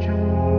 you